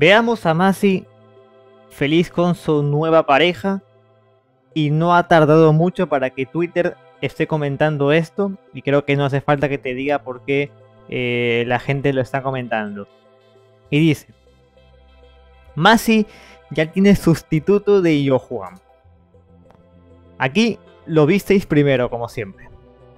Veamos a Masi feliz con su nueva pareja y no ha tardado mucho para que Twitter esté comentando esto y creo que no hace falta que te diga por qué eh, la gente lo está comentando. Y dice, Masi ya tiene sustituto de Yojuan. Aquí lo visteis primero, como siempre.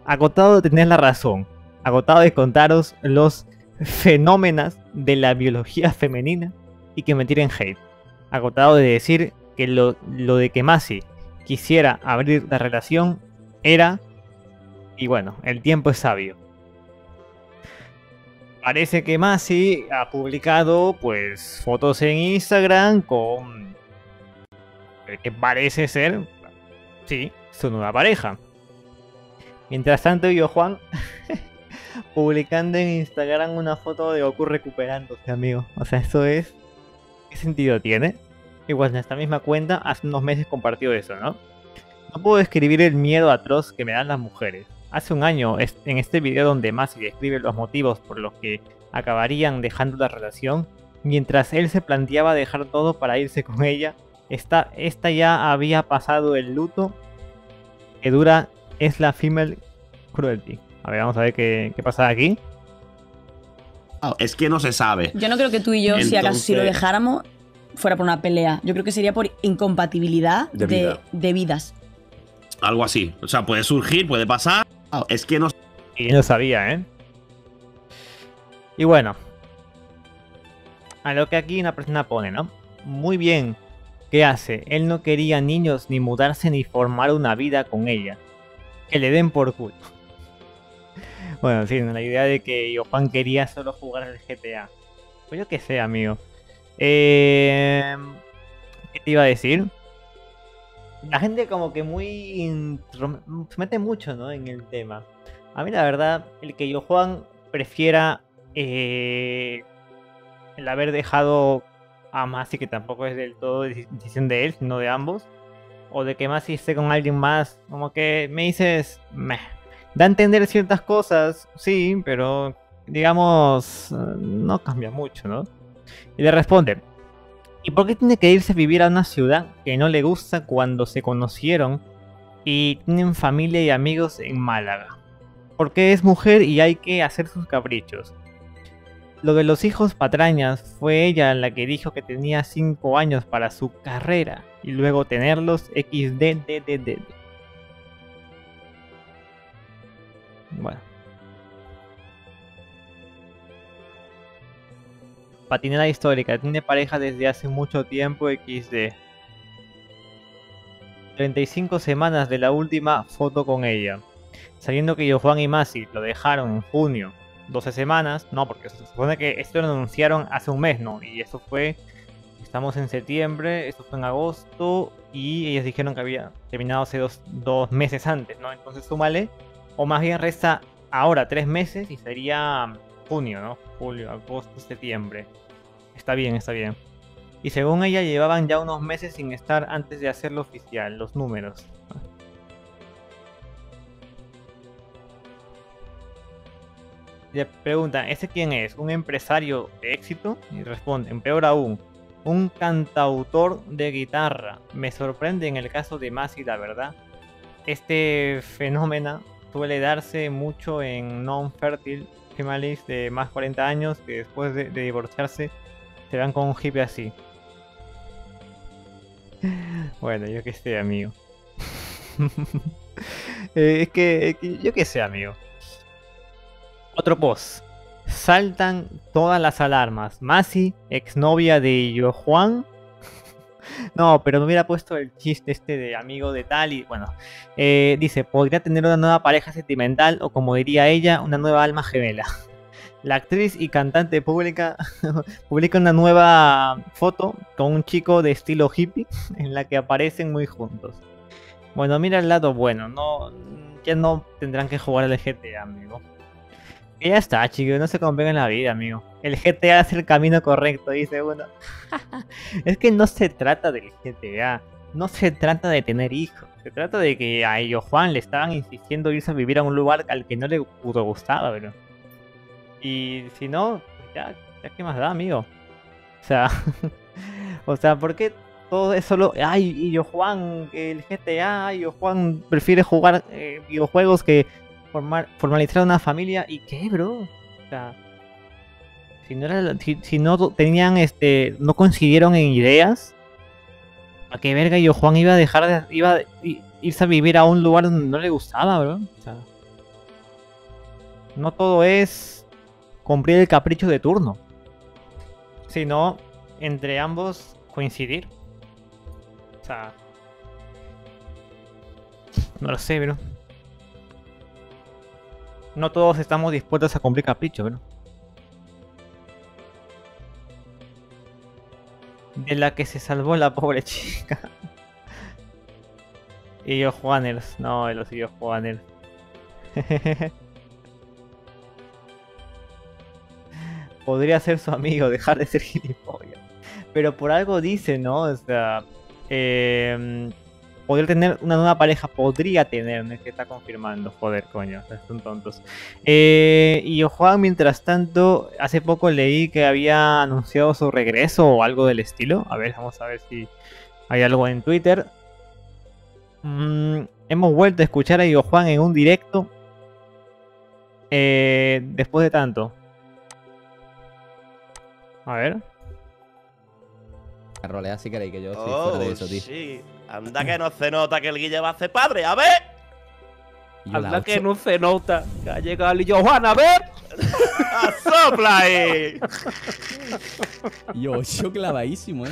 Agotado de tener la razón. Agotado de contaros los fenómenos de la biología femenina y que me tiren hate. Agotado de decir que lo, lo de que Masi quisiera abrir la relación era... Y bueno, el tiempo es sabio. Parece que Masi ha publicado pues fotos en Instagram con... que parece ser, sí, su nueva pareja. Mientras tanto yo, Juan, publicando en Instagram una foto de Goku recuperándose, amigo. O sea, eso es... ¿Qué sentido tiene? Igual en esta misma cuenta hace unos meses compartió eso, ¿no? No puedo describir el miedo atroz que me dan las mujeres. Hace un año, en este video donde Masi describe los motivos por los que acabarían dejando la relación, mientras él se planteaba dejar todo para irse con ella, esta, esta ya había pasado el luto que dura es la female cruelty. A ver, vamos a ver qué, qué pasa aquí. Ah, es que no se sabe. Yo no creo que tú y yo, si acaso si lo dejáramos, fuera por una pelea. Yo creo que sería por incompatibilidad de, de vidas. Algo así. O sea, puede surgir, puede pasar. Ah, es que no. Y no sabía, ¿eh? Y bueno. A lo que aquí una persona pone, ¿no? Muy bien. ¿Qué hace? Él no quería niños, ni mudarse, ni formar una vida con ella. Que le den por culo. Bueno, sí, la idea de que Juan quería solo jugar al GTA. Pues yo qué sé, amigo. Eh, ¿Qué te iba a decir? la gente como que muy... se mete mucho, ¿no? En el tema. A mí la verdad, el que yo Juan prefiera eh, el haber dejado a Masi, que tampoco es del todo decisión de él, sino de ambos, o de que Masi esté con alguien más, como que me dices, meh. Da a entender ciertas cosas, sí, pero digamos, no cambia mucho, ¿no? Y le responde, ¿Y por qué tiene que irse a vivir a una ciudad que no le gusta cuando se conocieron y tienen familia y amigos en Málaga? Porque es mujer y hay que hacer sus caprichos. Lo de los hijos patrañas fue ella la que dijo que tenía 5 años para su carrera y luego tenerlos XDDDD. Bueno. Patinera histórica. Tiene pareja desde hace mucho tiempo XD. 35 semanas de la última foto con ella. Sabiendo que Juan y Masi lo dejaron en junio. 12 semanas. No, porque se supone que esto lo anunciaron hace un mes, ¿no? Y eso fue... Estamos en septiembre, esto fue en agosto y ellos dijeron que había terminado hace dos, dos meses antes, ¿no? Entonces súmale, o más bien resta ahora tres meses y sería junio, ¿no? Julio, agosto, septiembre. Está bien, está bien. Y según ella llevaban ya unos meses sin estar antes de hacerlo oficial, los números. Le preguntan, ¿ese quién es? ¿Un empresario de éxito? Y responden, peor aún, un cantautor de guitarra. Me sorprende en el caso de Masi, la verdad. Este fenómeno suele darse mucho en non-fertile females de más 40 años que después de divorciarse te van con un hippie así. Bueno, yo qué sé, amigo. Eh, es, que, yo qué sé, amigo. Otro post. Saltan todas las alarmas. Masi, exnovia de Yo Juan. No, pero me hubiera puesto el chiste este de amigo de tal y bueno. Eh, dice, podría tener una nueva pareja sentimental o como diría ella, una nueva alma gemela. La actriz y cantante pública publica una nueva foto con un chico de estilo hippie en la que aparecen muy juntos. Bueno, mira el lado bueno, no ya no tendrán que jugar al GTA, amigo. Ya está, chicos, no se compliquen la vida, amigo. El GTA es el camino correcto, dice uno. es que no se trata del GTA, no se trata de tener hijos. Se trata de que a ellos Juan le estaban insistiendo irse a vivir a un lugar al que no le pudo gustar, pero... Y si no, pues ya, ya qué más da, amigo. O sea, o sea, ¿por qué todo es solo, ay, y yo Juan, el GTA, yo Juan prefiere jugar eh, videojuegos que formar, formalizar una familia? ¿Y qué, bro? O sea, si no, era, si, no tenían, este, no coincidieron en ideas, ¿a qué verga yo Juan iba a dejar de, iba a irse a vivir a un lugar donde no le gustaba, bro? O sea, no todo es cumplir el capricho de turno, sino entre ambos coincidir. O sea, no lo sé, bro. No todos estamos dispuestos a cumplir capricho, bro. De la que se salvó la pobre chica. y yo Juaners, no, los yo Juaners. Podría ser su amigo, dejar de ser gilipollas. Pero por algo dice, ¿no? O sea, eh, podría tener una nueva pareja, podría tener, no es que está confirmando, joder, coño, son tontos. Eh, y Juan, mientras tanto, hace poco leí que había anunciado su regreso o algo del estilo. A ver, vamos a ver si hay algo en Twitter. Mm, hemos vuelto a escuchar a Yo Juan en un directo. Eh, después de tanto. A ver. Rolea si queréis que yo soy fuera de Oh, eso, tío. sí. Anda que no se nota que el Guille va a ser padre, a ver. Yo Anda que no se nota que ha llegado el yo Juan, a ver. ¡Sopla ahí! Yo ocho clavadísimo, eh.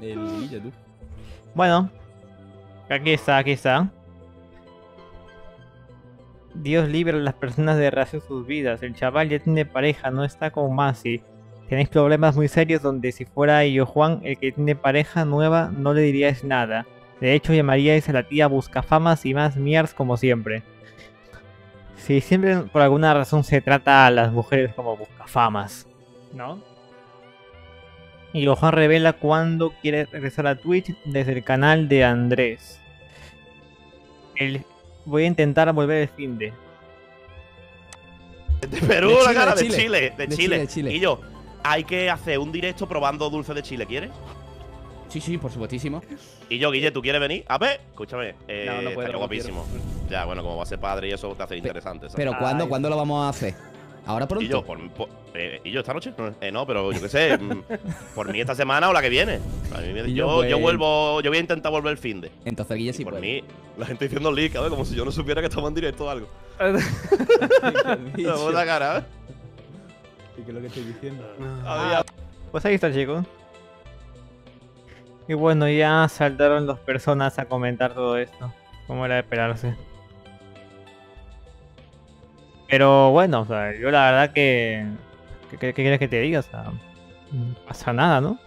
El, el Guille, tú. Bueno, aquí está, aquí está. Dios libre a las personas de rehacer sus vidas. El chaval ya tiene pareja, no está con Masi. Tenéis problemas muy serios donde si fuera yo Juan, el que tiene pareja nueva, no le diríais nada. De hecho, llamaríais a la tía Buscafamas y más miers como siempre. Si siempre por alguna razón se trata a las mujeres como Buscafamas, ¿no? Y Juan revela cuándo quiere regresar a Twitch desde el canal de Andrés. El- Voy a intentar volver el fin de. De Perú, De la Chile, cara, de de Chile. Chile, de De Chile. Chile, de Chile. Y yo, hay que hacer un directo probando dulce de Chile, ¿quieres? Sí, sí, por supuestísimo. Y yo, Guille, ¿tú quieres venir? A ver, escúchame. Eh, No, no puedo, estaría no guapísimo. Ya, bueno, como va a ser padre y eso te hace interesante. ¿sabes? Pero ¿cuándo, Ay. ¿cuándo lo vamos a hacer? ¿Ahora pronto? Y yo, por, por- eh, ¿y yo esta noche? No, eh, no, pero yo qué sé. mm, por mí esta semana o la que viene. A mí me- yo, yo, yo, pues- vuelvo, yo voy a intentar volver el fin de. Entonces Guille sí por puede. mí, la gente diciendo leak, a ver, como si yo no supiera que estamos en directo o algo. ¿Qué La cara, ¿eh? Es lo que estoy diciendo? Había- Pues ahí está, chicos. Y bueno, ya saltaron dos personas a comentar todo esto. Como era de esperarse. Pero bueno, o sea, yo la verdad que. ¿Qué, qué quieres que te diga? O sea, no pasa nada, ¿no?